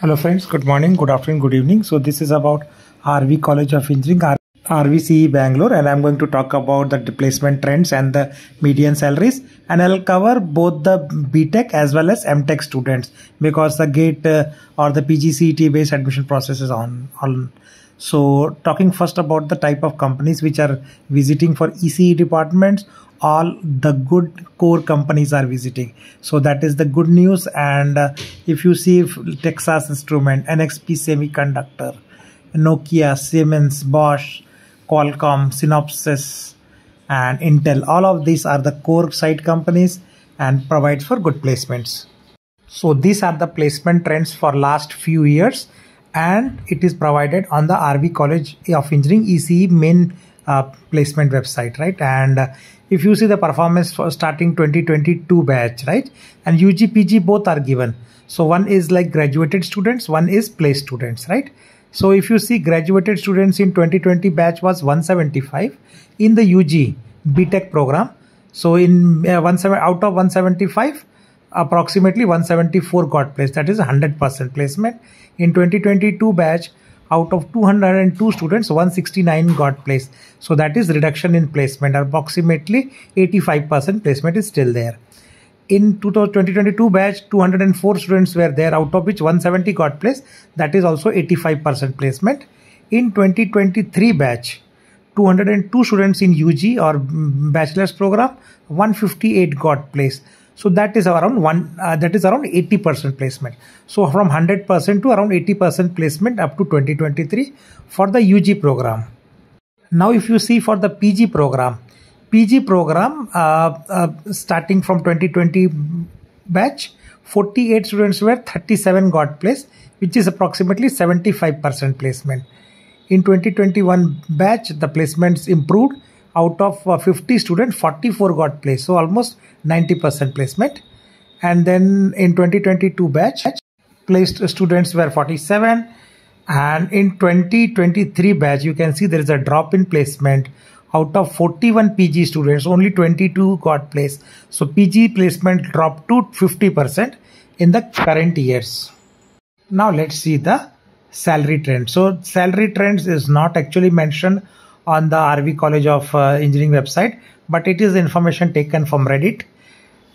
Hello friends, good morning, good afternoon, good evening. So this is about RV College of Engineering, RVCE Bangalore and I'm going to talk about the placement trends and the median salaries. And I'll cover both the BTech as well as MTech students because the GATE uh, or the PGCET based admission process is on, on. So talking first about the type of companies which are visiting for ECE departments all the good core companies are visiting. So that is the good news. And uh, if you see texas instrument nxp semiconductor nokia siemens bosch qualcomm synopsys and intel. All of these are the core site companies and provides for good placements. So these are the placement trends for last few years and it is provided on the rv college of engineering ece main uh, placement website right? And uh, if you see the performance for starting 2022 batch right? And ug pg both are given. So one is like graduated students one is place students right so if you see graduated students in 2020 batch was 175 in the ug btech program. So in uh, 17 out of 175 approximately 174 got placed. That is 100% placement. In 2022 batch out of 202 students 169 got placed. So that is reduction in placement. Approximately 85% placement is still there in 2022 batch 204 students were there out of which 170 got placed. That is also 85% placement. In 2023 batch 202 students in UG or bachelor's program 158 got placed. So that is around one uh, that is around 80% placement. So from 100% to around 80% placement up to 2023 for the ug program. Now if you see for the pg program pg program uh, uh, starting from 2020 batch 48 students were 37 got placed which is approximately 75% placement. In 2021 batch the placements improved. Out of uh, 50 students 44 got placed so almost 90% placement. And then in 2022 batch placed students were 47 and in 2023 batch you can see there is a drop in placement out of 41 pg students only 22 got placed so pg placement dropped to 50% in the current years now let's see the salary trend so salary trends is not actually mentioned on the RV College of uh, Engineering website, but it is information taken from Reddit.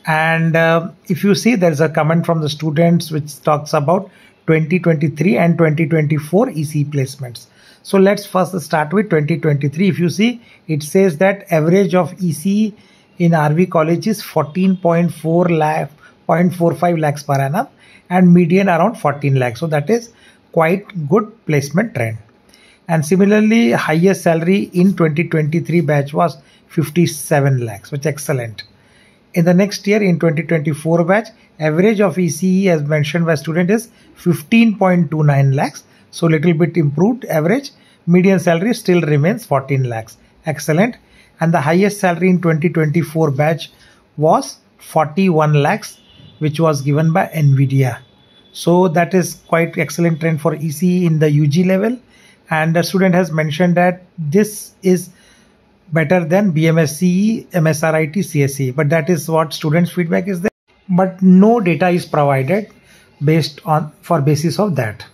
And uh, if you see, there's a comment from the students which talks about 2023 and 2024 EC placements. So let's first start with 2023. If you see, it says that average of EC in RV College is 14.4 lakh, 0.45 lakhs per annum and median around 14 lakhs. So that is quite good placement trend and similarly highest salary in 2023 batch was 57 lakhs which excellent in the next year in 2024 batch average of ece as mentioned by student is 15.29 lakhs so little bit improved average. Median salary still remains 14 lakhs. Excellent. And the highest salary in 2024 batch was 41 lakhs which was given by nvidia. So that is quite excellent trend for ece in the ug level. And the student has mentioned that this is better than BMSCE, MSRIT, CSE, but that is what students' feedback is there. But no data is provided based on for basis of that.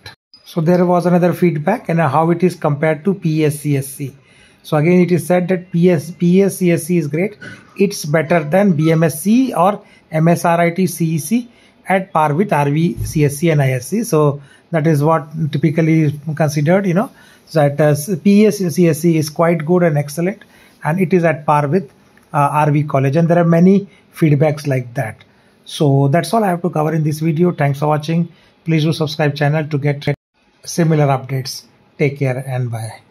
So there was another feedback and how it is compared to PSCSC. So again, it is said that PS, PSCSC is great. It's better than BMSC or MSRIT CEC at par with RV, CSC and ISC. So that is what typically is considered, you know, that uh, PES CSC is quite good and excellent and it is at par with uh, RV college and there are many feedbacks like that. So that's all I have to cover in this video. Thanks for watching. Please do subscribe channel to get similar updates. Take care and bye.